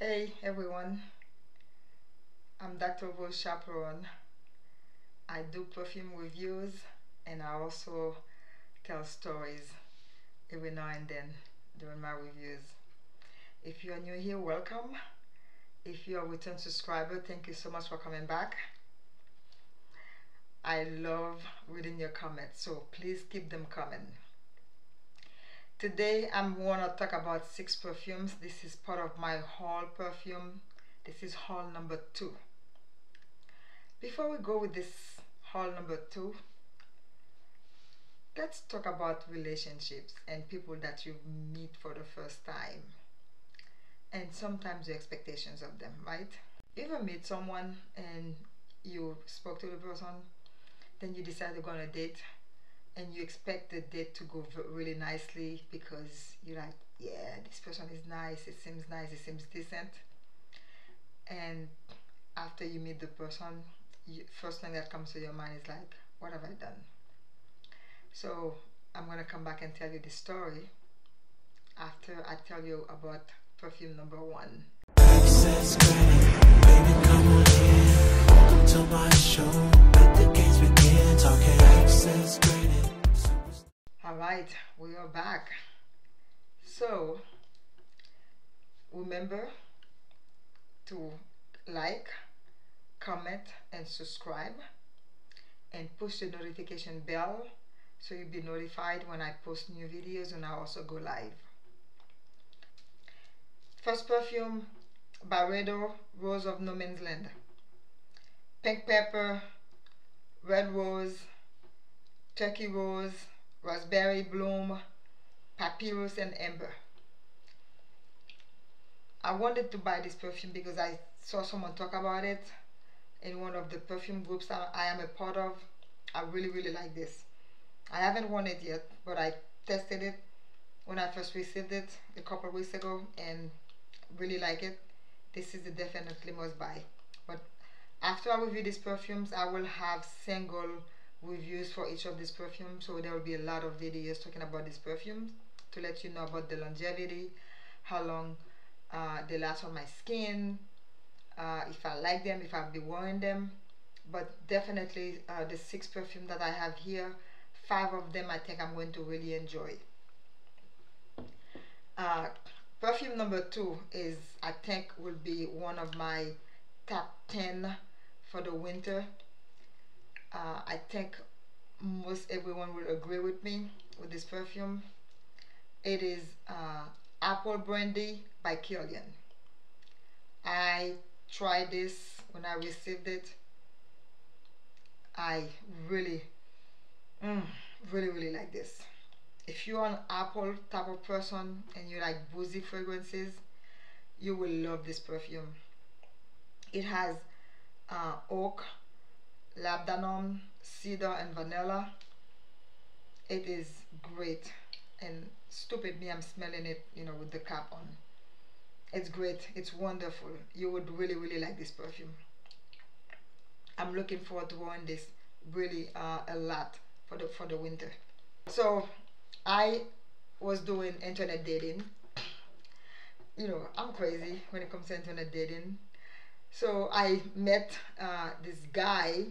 Hey everyone, I'm Dr. Rose Chaperon. I do perfume reviews and I also tell stories every now and then during my reviews. If you are new here, welcome. If you're a return subscriber, thank you so much for coming back. I love reading your comments, so please keep them coming. Today I'm to talk about six perfumes. This is part of my haul perfume. This is haul number two. Before we go with this haul number two, let's talk about relationships and people that you meet for the first time and sometimes the expectations of them, right? You ever meet someone and you spoke to the person, then you decide to go on a date and you expect the date to go really nicely because you're like, yeah, this person is nice, it seems nice, it seems decent. And after you meet the person, you, first thing that comes to your mind is like, what have I done? So I'm gonna come back and tell you the story after I tell you about perfume number one. Baby, all right we are back. So remember to like comment and subscribe and push the notification bell so you'll be notified when I post new videos and I also go live. First perfume Byredo Rose of No Man's Land. Pink pepper red rose turkey rose raspberry bloom, papyrus and amber. I wanted to buy this perfume because I saw someone talk about it in one of the perfume groups I am a part of. I really really like this. I haven't worn it yet but I tested it when I first received it a couple weeks ago and really like it. This is definitely must buy. After I review these perfumes I will have single reviews for each of these perfumes so there will be a lot of videos talking about these perfumes to let you know about the longevity how long uh, they last on my skin uh, if I like them if I'll be wearing them. But definitely uh, the six perfume that I have here five of them I think I'm going to really enjoy. Uh, perfume number two is I think will be one of my top 10 for the winter uh, I think most everyone will agree with me with this perfume. It is uh, apple brandy by Kilian I tried this when I received it. I really mm, really really like this. If you're an apple type of person and you like boozy fragrances you will love this perfume. It has uh, oak labdanum, cedar and vanilla. It is great and stupid me I'm smelling it you know with the cap on. It's great. It's wonderful. You would really really like this perfume. I'm looking forward to wearing this really uh, a lot for the for the winter. So I was doing internet dating. You know, I'm crazy when it comes to internet dating. So I met uh, this guy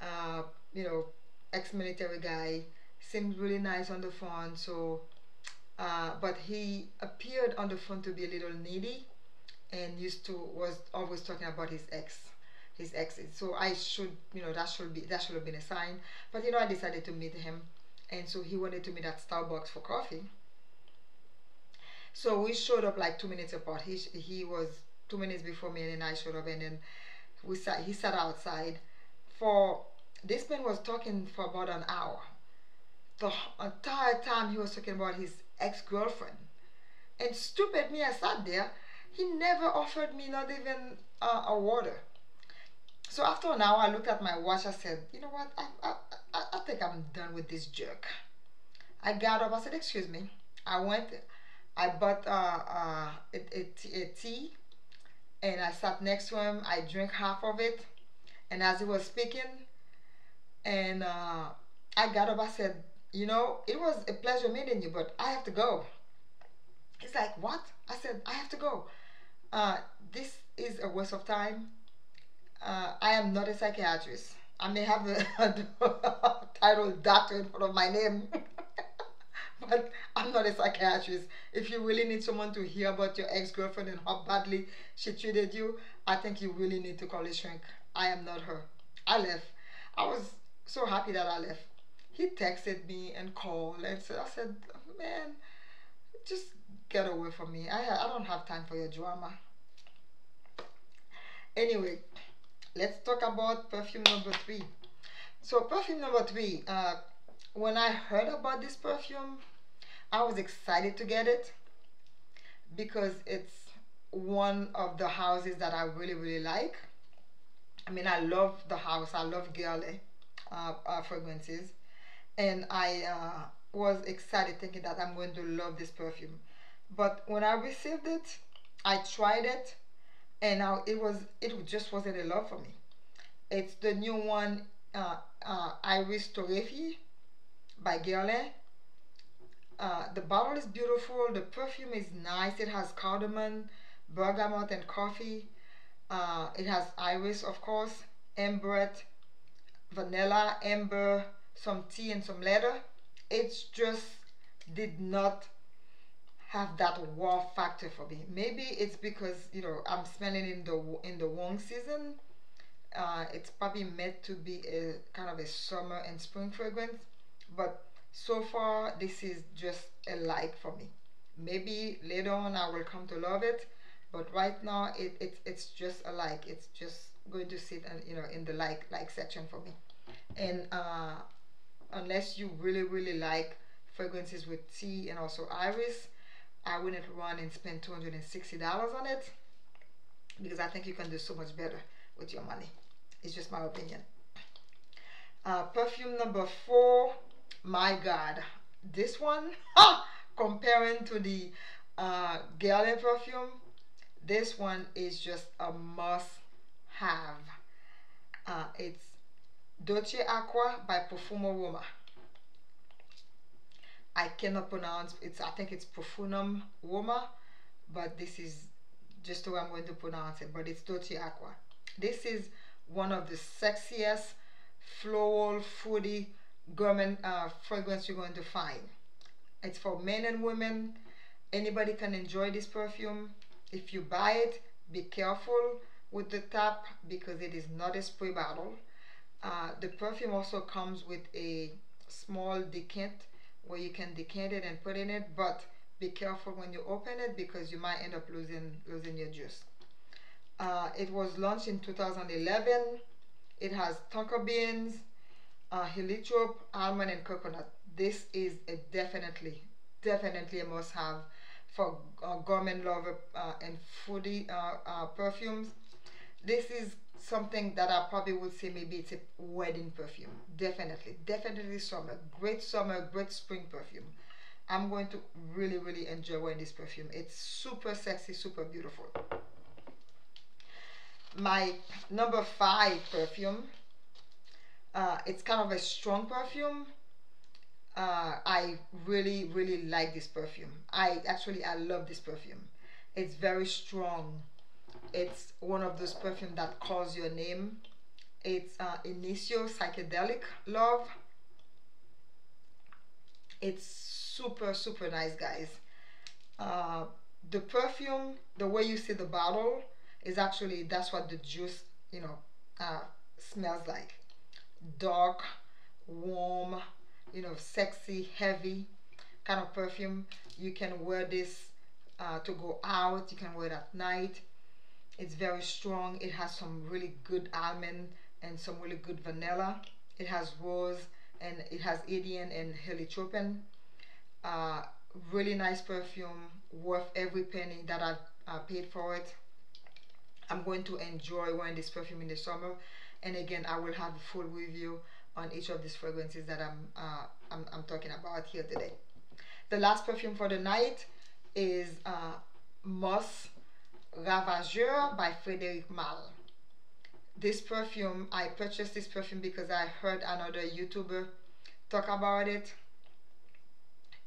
uh, you know, ex-military guy, seemed really nice on the phone. So, uh, but he appeared on the phone to be a little needy, and used to was always talking about his ex, his exes. So I should, you know, that should be that should have been a sign. But you know, I decided to meet him, and so he wanted to meet at Starbucks for coffee. So we showed up like two minutes apart. He he was two minutes before me, and then I showed up, and then we sat. He sat outside for this man was talking for about an hour. The entire time he was talking about his ex-girlfriend. And stupid me, I sat there. He never offered me not even uh, a water. So after an hour, I looked at my watch. I said, you know what? I, I, I, I think I'm done with this jerk. I got up. I said, excuse me. I went. I bought uh, uh, a, a, a tea. And I sat next to him. I drank half of it. And as he was speaking, and uh, I got up. I said, you know, it was a pleasure meeting you, but I have to go. He's like, what? I said, I have to go. uh, this is a waste of time. Uh, I am not a psychiatrist. I may have a, a title doctor in front of my name, but I'm not a psychiatrist. If you really need someone to hear about your ex girlfriend and how badly she treated you, I think you really need to call a shrink. I am not her. I left. I was so happy that I left. He texted me and called and said, I said, man, just get away from me. I, I don't have time for your drama. Anyway, let's talk about perfume number three. So perfume number three, uh, when I heard about this perfume, I was excited to get it because it's one of the houses that I really, really like. I mean, I love the house. I love Guerlain uh, uh, fragrances. And I uh, was excited thinking that I'm going to love this perfume. But when I received it, I tried it and now it was it just wasn't a love for me. It's the new one, uh, uh, Iris Torréfié by Guerlain. Uh, the bottle is beautiful. The perfume is nice. It has cardamom, bergamot, and coffee. Uh, it has iris, of course, amber, vanilla, amber, some tea, and some leather. It just did not have that wow factor for me. Maybe it's because you know I'm smelling in the in the warm season. Uh, it's probably meant to be a kind of a summer and spring fragrance, but so far this is just a like for me. Maybe later on I will come to love it, but right now it, it it's just a like. It's just going to sit and you know in the like like section for me. And uh, unless you really really like fragrances with tea and also iris I wouldn't run and spend $260 on it because I think you can do so much better with your money. It's just my opinion. Uh, perfume number four, my God, this one, comparing to the uh, perfume, this one is just a must have. Uh, it's Dolce Acqua by Profumo Roma. I cannot pronounce it's I think it's Profumum Roma but this is just the way I'm going to pronounce it but it's Dolce Acqua this is one of the sexiest floral fruity gourmet uh, fragrance you're going to find it's for men and women. Anybody can enjoy this perfume. If you buy it be careful with the top because it is not a spray bottle. Uh, the perfume also comes with a small decant where you can decant it and put in it but be careful when you open it because you might end up losing losing your juice. Uh, it was launched in 2011 it has tonka beans uh, heliotrope almond and coconut this is a definitely definitely a must have for uh, gourmet lover uh, and foodie uh, uh, perfumes this is something that I probably would say maybe it's a wedding perfume. Definitely. Definitely summer. Great summer, great spring perfume. I'm going to really, really enjoy wearing this perfume. It's super sexy, super beautiful. My number five perfume. Uh, it's kind of a strong perfume. Uh, I really, really like this perfume. I actually, I love this perfume. It's very strong it's one of those perfume that calls your name. It's uh, Psychedelic Love. It's super, super nice, guys. Uh, the perfume, the way you see the bottle, is actually, that's what the juice, you know, uh, smells like. Dark, warm, you know, sexy, heavy kind of perfume. You can wear this uh, to go out. You can wear it at night it's very strong. It has some really good almond and some really good vanilla. It has rose and it has Indian and heliotrope. Uh, really nice perfume, worth every penny that I've uh, paid for it. I'm going to enjoy wearing this perfume in the summer. And again, I will have a full review on each of these fragrances that I'm, uh, I'm, I'm, talking about here today. The last perfume for the night is uh, Musc Ravageur by Frederic Malle. This perfume, I purchased this perfume because I heard another YouTuber talk about it.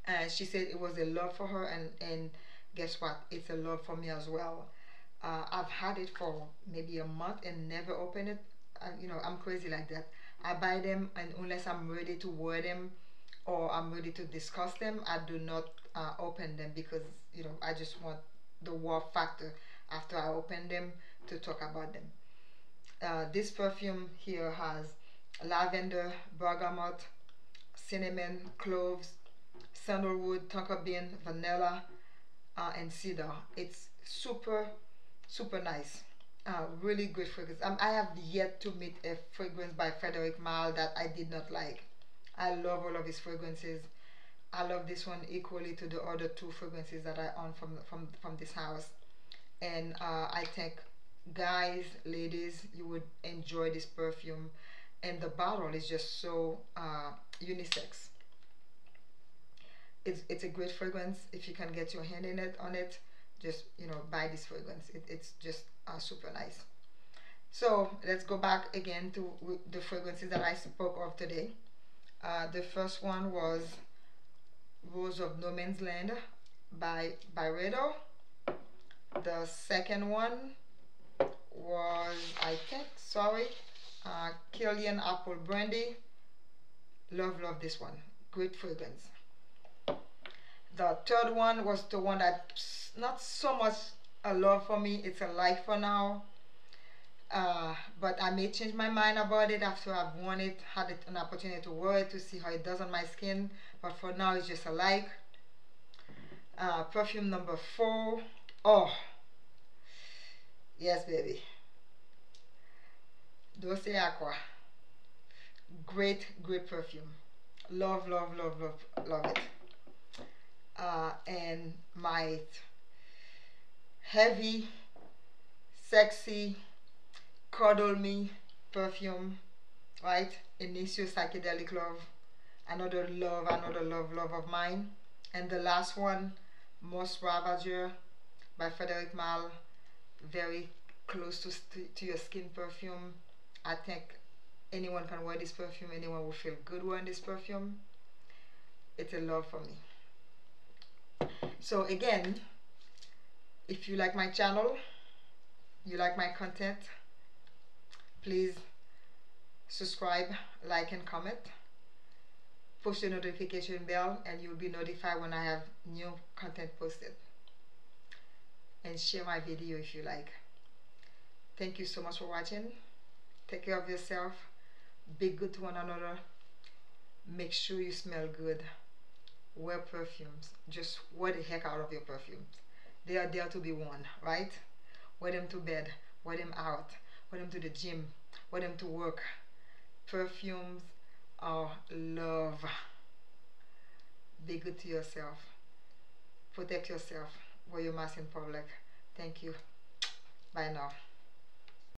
And she said it was a love for her and, and guess what? It's a love for me as well. Uh, I've had it for maybe a month and never opened it. Uh, you know, I'm crazy like that. I buy them, and unless I'm ready to wear them or I'm ready to discuss them, I do not uh, open them because you know I just want the wow factor after I open them to talk about them. Uh, this perfume here has lavender, bergamot, cinnamon, cloves, sandalwood, tonka bean, vanilla, uh, and cedar. It's super, super nice. Uh, really good fragrance. Um, I have yet to meet a fragrance by Frederic Malle that I did not like. I love all of his fragrances. I love this one equally to the other two fragrances that I own from from from this house, and uh, I think guys, ladies, you would enjoy this perfume, and the bottle is just so uh, unisex it's it's a great fragrance if you can get your hand in it on it just you know buy this fragrance. It, it's just uh, super nice. So let's go back again to the fragrances that I spoke of today. Uh, the first one was Rose of No Man's Land by Byredo. The second one was I think sorry uh, Kilian Apple Brandy. Love love this one. Great fragrance the third one was the one that's not so much a love for me it's a like for now. Uh, but I may change my mind about it after I've worn it had it, an opportunity to wear it to see how it does on my skin. But for now it's just a like. Uh, perfume number four. Oh yes baby. Dolce Acqua. great great perfume. Love love love love love it uh, and my heavy, sexy, cuddle me perfume, right? Initio Psychedelic Love, another love, another love, love of mine. And the last one, Musc Ravageur by Frederic Malle, very close to, to your skin perfume. I think anyone can wear this perfume, anyone will feel good wearing this perfume. It's a love for me so again if you like my channel you like my content please subscribe like and comment. Push the notification bell and you'll be notified when I have new content posted. And share my video if you like. Thank you so much for watching. Take care of yourself. Be good to one another. Make sure you smell good wear perfumes. Just wear the heck out of your perfumes. They are there to be worn, right? Wear them to bed, wear them out, wear them to the gym, wear them to work. Perfumes are love. Be good to yourself. Protect yourself. Wear your mask in public. Thank you. Bye now.